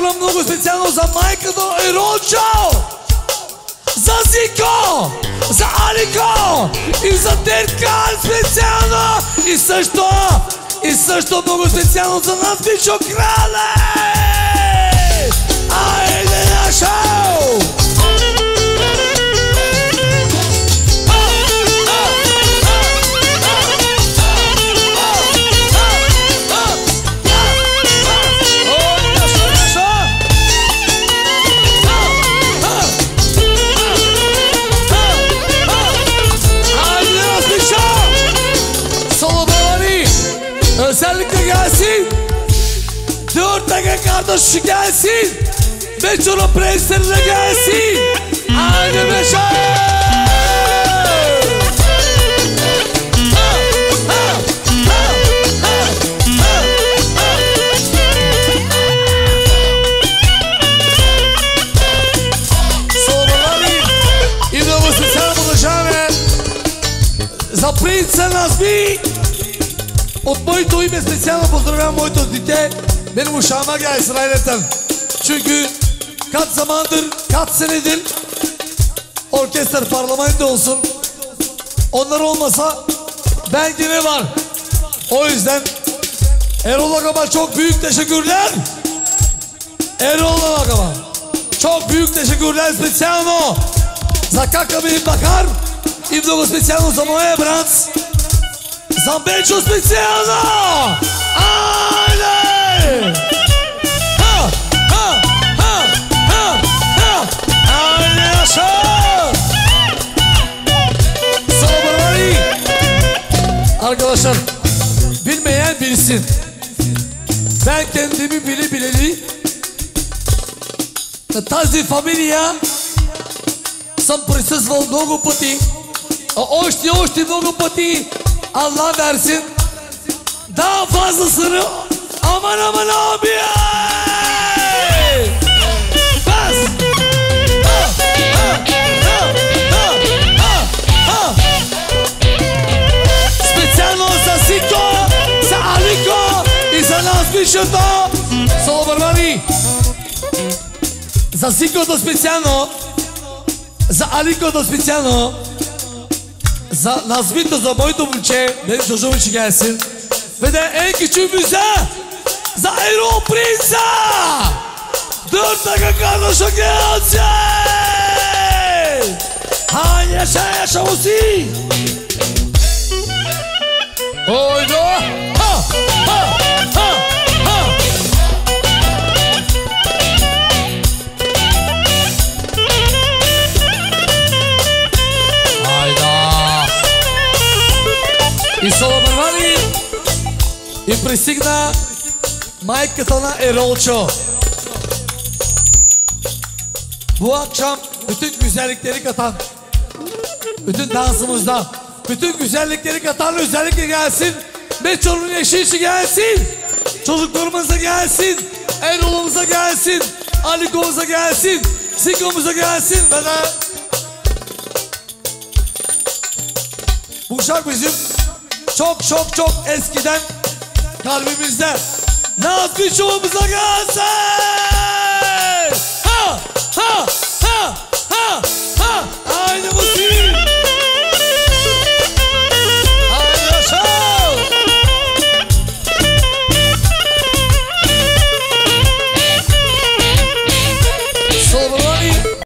на много специално за майката Еролчо! За Зико! За Алико! И за Деркан специално! И също, и също много специално за нас, Бичо Крале! Айде на Kardeş gelsin. Beçola prenslerine gelsin. Aynı beşer. за принца на Зви! От моето име специално поздравявам моето дете, Benim uşağıma gelsin hayretten. Çünkü kaç zamandır, kaç senedir orkestra parlamento olsun. Onlar olmasa ben yine var. O yüzden Erol Akama çok büyük teşekkürler. Erol Akama çok büyük teşekkürler specjalno za kakav mi bakar specjalno za moje brac. Za Bečo specijalno! Arkadaşlar, bilmeyen bilsin. Ben kendimi bile bileli на тази фамилия съм присъствал много пъти. А още, и още много пъти Allah versin. Daha fazlasını aman aman abi. Bas. Пишото са обърнани за Зикото специално, за Аликото специално, за Назмито, за моето момче, нещо жуми, че е син. Веде Енки Чумбиза, за Еро Принца! Дърта какана шагеоце! Аня шая шауси! Аня шая шауси! И Соломарвани и пристигна майката на Еролчо. Bu akşam bütün güzellikleri katan, bütün dansımızda, bütün güzellikleri katan özellikle gelsin. Metro'nun eşi için gelsin. Çocuklarımıza gelsin. Erol'umuza gelsin. Aliko'muza gelsin. Siko'muza gelsin. Ve de Bu şarkı bizim çok çok çok eskiden kalbimizde Nazmi çoğumuza gelsin. Ha ha ha ha ha. Aynı bu